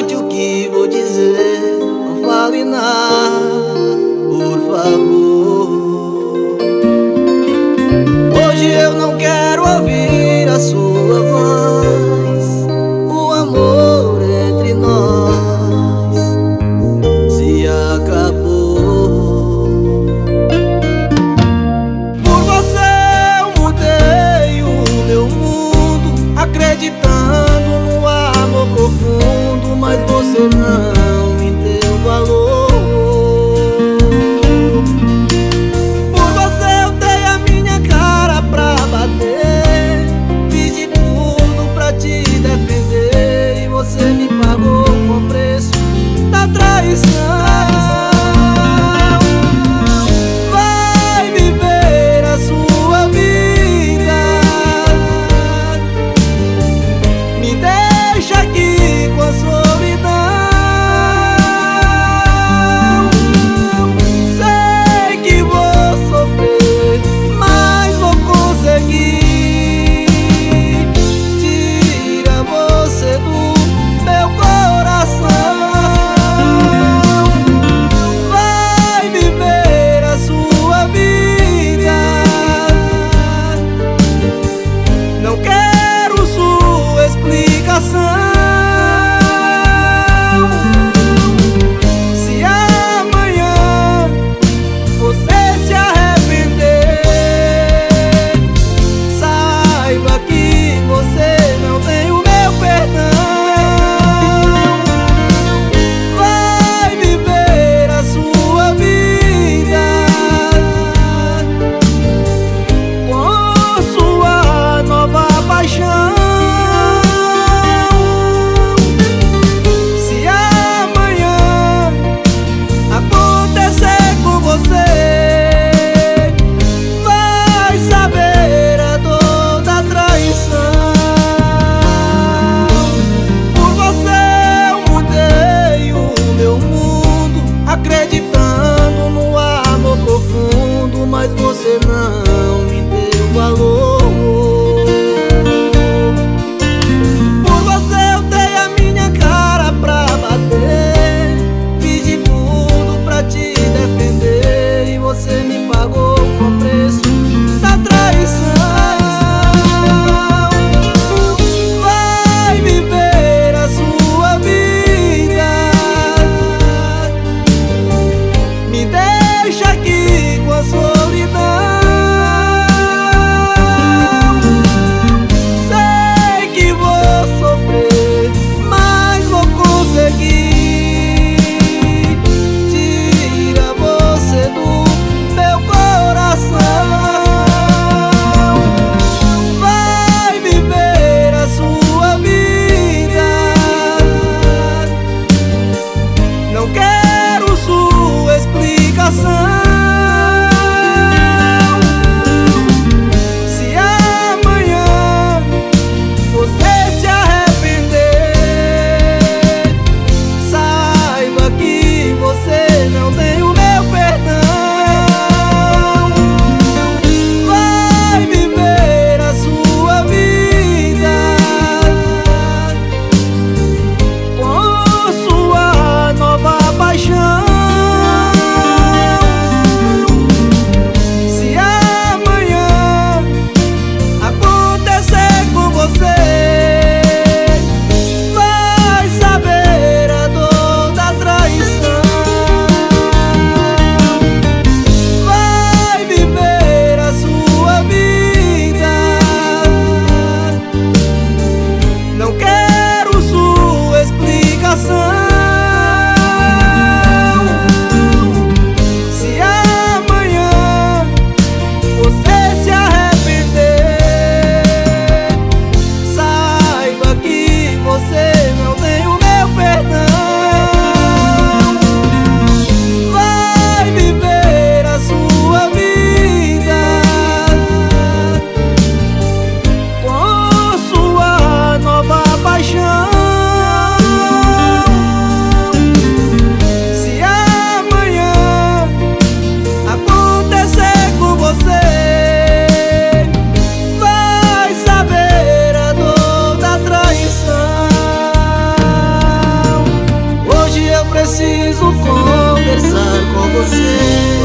Escute o que vou dizer, não fale nada, por favor. Hoje eu não quero ouvir a sua voz, o amor. explicação. posso conversar com você.